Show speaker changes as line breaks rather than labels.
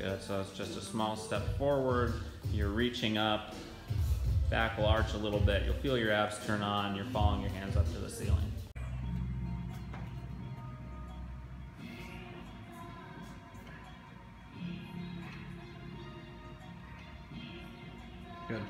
Good, so it's just a small step forward. You're reaching up, back will arch a little bit. You'll feel your abs turn on. You're following your hands up to the ceiling. Good.